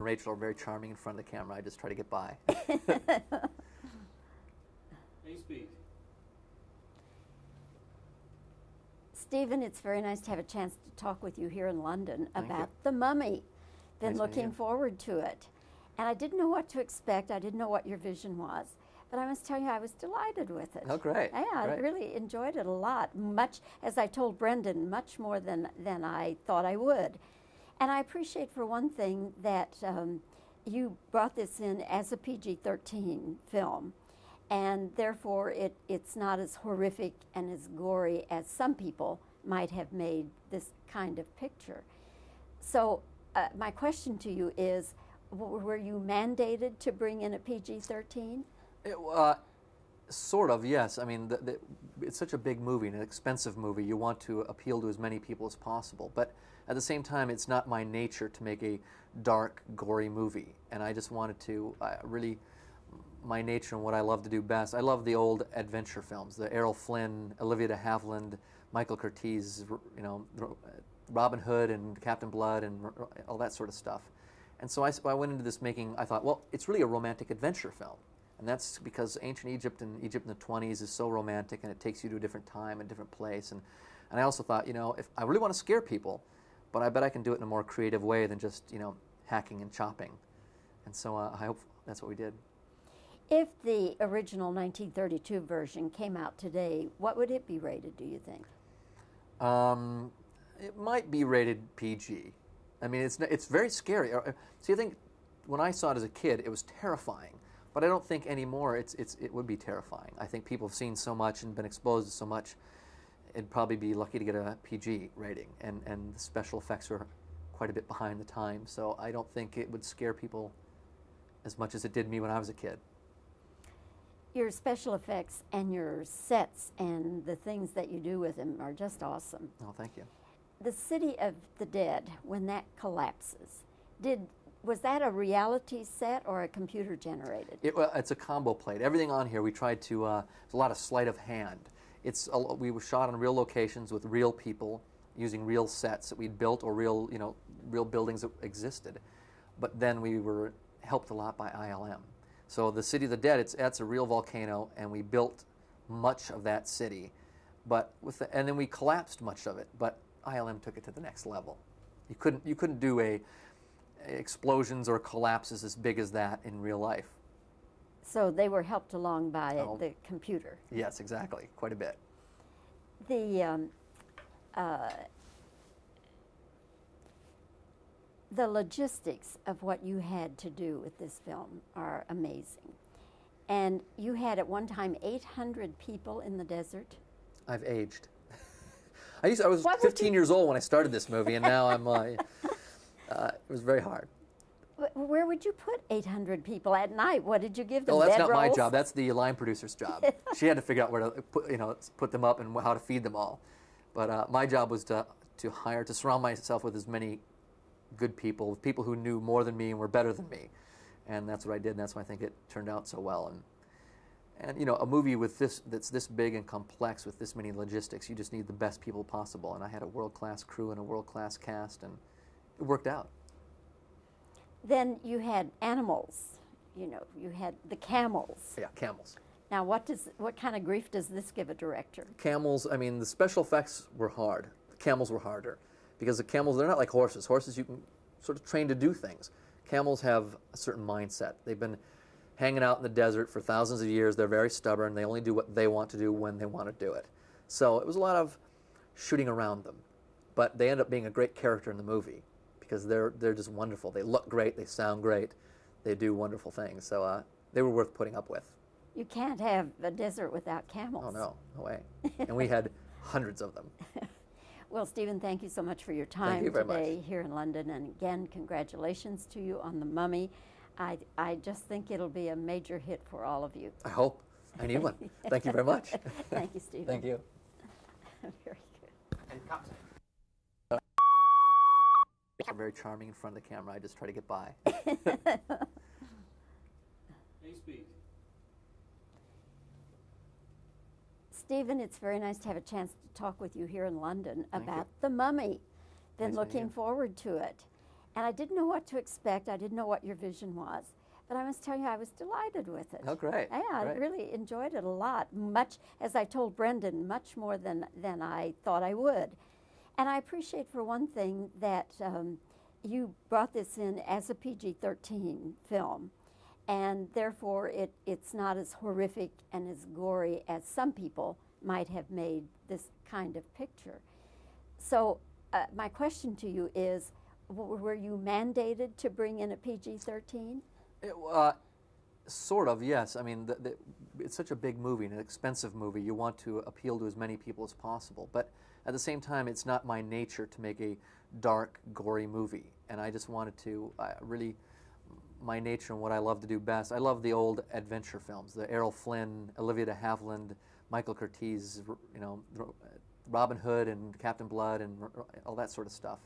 Rachel are very charming in front of the camera. I just try to get by. Hey, speed. Stephen, it's very nice to have a chance to talk with you here in London Thank you. about The Mummy. Been Nice meeting looking forward to it. And I didn't know what to expect. I didn't know what your vision was. But I must tell you, I was delighted with it. Oh, great, Yeah, I really enjoyed it a lot. Much, as I told Brendan, much more than, than I thought I would. And I appreciate, for one thing, that um, you brought this in as a PG 13 film. And therefore, it, it's not as horrific and as gory as some people might have made this kind of picture. So, uh, my question to you is were you mandated to bring in a PG 13? Uh, sort of, yes. I mean, the, the, it's such a big movie, an expensive movie. You want to appeal to as many people as possible. But at the same time, it's not my nature to make a dark, gory movie. And I just wanted to uh, really, my nature and what I love to do best. I love the old adventure films, the Errol Flynn, Olivia de Havilland, Michael Curtiz, you know, Robin Hood and Captain Blood and all that sort of stuff. And so I went into this making, I thought, well, it's really a romantic adventure film. And that's because ancient Egypt and Egypt in the 20s is so romantic and it takes you to a different time and different place. And, and I also thought, you know, if I really want to scare people, but I bet I can do it in a more creative way than just, you know, hacking and chopping. And so uh, I hope that's what we did. If the original 1932 version came out today, what would it be rated, do you think? Um, it might be rated PG. I mean, it's, it's very scary. Uh, uh, See, I think when I saw it as a kid, it was terrifying. But I don't think anymore it's, it's, it would be terrifying. I think people have seen so much and been exposed to so much, it'd probably be lucky to get a PG rating. And, and the special effects are quite a bit behind the time. So I don't think it would scare people as much as it did me when I was a kid. Your special effects and your sets and the things that you do with them are just awesome. Oh, thank you. The City of the Dead, when that collapses, did was that a reality set or a computer generated? It, well, it's a combo plate. Everything on here, we tried to. Uh, there's a lot of sleight of hand. It's a, we were shot on real locations with real people, using real sets that we'd built or real, you know, real buildings that existed. But then we were helped a lot by ILM. So the city of the dead, it's that's a real volcano, and we built much of that city, but with the, and then we collapsed much of it. But ILM took it to the next level. You couldn't you couldn't do a explosions or collapses as big as that in real life. So they were helped along by Oh. the computer. Yes, exactly. Quite a bit. The um, uh, the logistics of what you had to do with this film are amazing. And you had at one time 800 people in the desert. I've aged. I used I was would 15 years old when I started this movie, and now I'm. Uh, uh, it was very hard. Wh- Where would you put 800 people at night? What did you give them? Oh, that's not my job. That's the line producer's job. she had to figure out where to put, you know, put them up and how to feed them all. But uh, my job was to to hire to surround myself with as many good people, people who knew more than me and were better than me, and that's what I did. And that's why I think it turned out so well. And and you know, a movie with this that's this big and complex with this many logistics, you just need the best people possible. And I had a world class crew and a world class cast, and it worked out. Then you had animals. You know, you had the camels. Yeah, camels. Now, what does what kind of grief does this give a director? camels i mean the special effects were hard the camels were harder because the camels they're not like horses horses you can sort of train to do things camels have a certain mindset they've been hanging out in the desert for thousands of years they're very stubborn they only do what they want to do when they want to do it so it was a lot of shooting around them but they end up being a great character in the movie because they're they're just wonderful they look great they sound great they do wonderful things so uh, they were worth putting up with You can't have a desert without camels. oh no no way and we had hundreds of them Well, Stephen, thank you so much for your time you very much. today here in London. And again, congratulations to you on The Mummy. I, I just think it'll be a major hit for all of you. I hope. I need one. Thank you very much. Thank you, Stephen. Thank you. Very good. I'm very charming in front of the camera. I just try to get by. Hey, speed. Stephen, it's very nice to have a chance to talk with you here in London Thank you. about The Mummy. Been Nice looking forward to it. And I didn't know what to expect. I didn't know what your vision was. But I must tell you, I was delighted with it. Oh, great. Yeah, I really enjoyed it a lot. Much, as I told Brendan, much more than, than I thought I would. And I appreciate, for one thing, that um, you brought this in as a PG 13 film. And therefore, it, it's not as horrific and as gory as some people might have made this kind of picture. So, uh, my question to you is were you mandated to bring in a PG 13? It, uh, sort of, yes. I mean, the, the, it's such a big movie, an expensive movie. You want to appeal to as many people as possible. But at the same time, it's not my nature to make a dark, gory movie. And I just wanted to uh, really, my nature and what I love to do best. I love the old adventure films, the Errol Flynn, Olivia de Havilland, Michael Curtiz, you know, Robin Hood and Captain Blood and all that sort of stuff.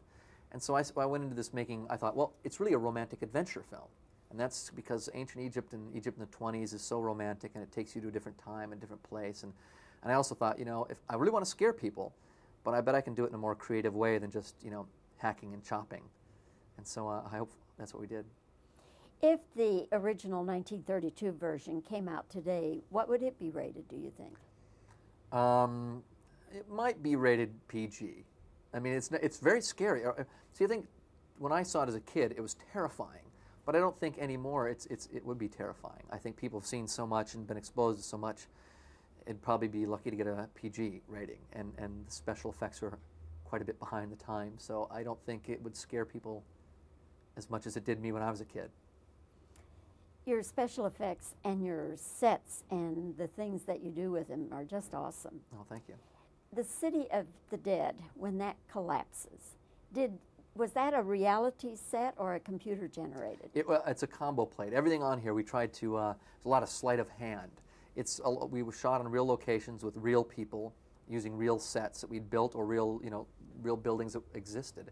And so I went into this making, I thought, well, it's really a romantic adventure film. And that's because ancient Egypt and Egypt in the 20s is so romantic and it takes you to a different time and different place. And, and I also thought, you know, if I really want to scare people, but I bet I can do it in a more creative way than just, you know, hacking and chopping. And so uh, I hope that's what we did. If the original 1932 version came out today, what would it be rated, do you think? Um, it might be rated PG. I mean, it's, it's very scary. Uh, uh, See, I think when I saw it as a kid, it was terrifying. But I don't think anymore it's, it's, it would be terrifying. I think people have seen so much and been exposed to so much, it'd probably be lucky to get a PG rating. And, and the special effects are quite a bit behind the times. So I don't think it would scare people as much as it did me when I was a kid. Your special effects and your sets and the things that you do with them are just awesome. Oh, thank you. The City of the Dead, when that collapses, did was that a reality set or a computer generated? It, well, it's a combo plate. Everything on here, we tried to. Uh, there's a lot of sleight of hand. It's a, we were shot on real locations with real people, using real sets that we'd built or real, you know, real buildings that existed.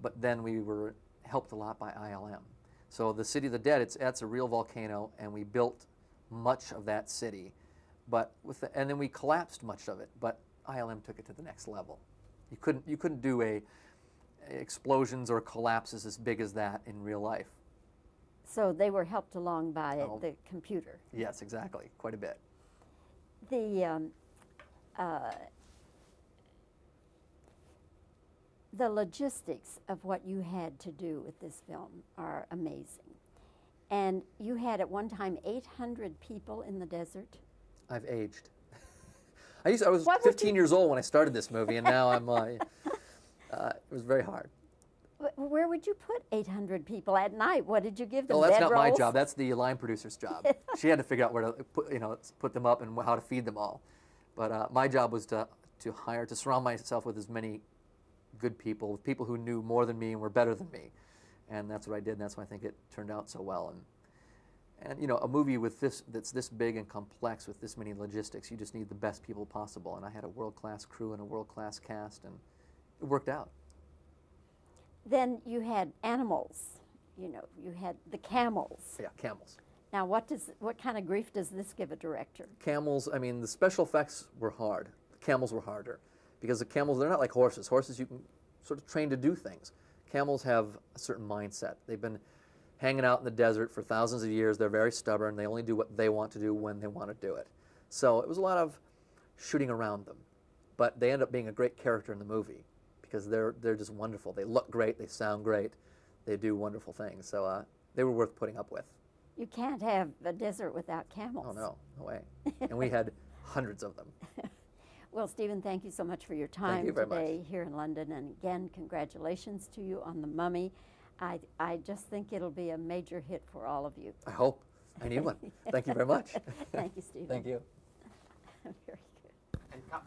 But then we were helped a lot by ILM. So the city of the dead, it's that's a real volcano, and we built much of that city, but with the, and then we collapsed much of it. But ILM took it to the next level. You couldn't you couldn't do a explosions or collapses as big as that in real life. So they were helped along by Oh. the computer. Yes, exactly, quite a bit. The um, uh, the logistics of what you had to do with this film are amazing. And you had at one time 800 people in the desert. I've aged. I used I was What 15 you- years old when I started this movie, and now I'm. Uh, uh, it was very hard. Where would you put 800 people at night? What did you give them? Oh, that's not my job. That's the line producer's job. she had to figure out where to put, you know, put them up and how to feed them all. But uh, my job was to to hire to surround myself with as many good people, with people who knew more than me and were better than me, and that's what I did. And that's why I think it turned out so well. And and you know, a movie with this that's this big and complex with this many logistics, you just need the best people possible. And I had a world class crew and a world class cast, and it worked out. Then you had animals. You know, you had the camels. Yeah, camels. Now, what does what kind of grief does this give a director? camels i mean the special effects were hard the camels were harder because the camels they're not like horses horses you can sort of train to do things camels have a certain mindset they've been hanging out in the desert for thousands of years they're very stubborn they only do what they want to do when they want to do it so it was a lot of shooting around them but they end up being a great character in the movie because they're they're just wonderful they look great they sound great they do wonderful things so uh, they were worth putting up with You can't have a desert without camels. oh no no way and we had hundreds of them Well, Stephen, thank you so much for your time you very much. today here in London. And again, congratulations to you on The Mummy. I, I just think it'll be a major hit for all of you. I hope. I need one. Thank you very much. Thank you, Stephen. Thank you. Very good. And cut.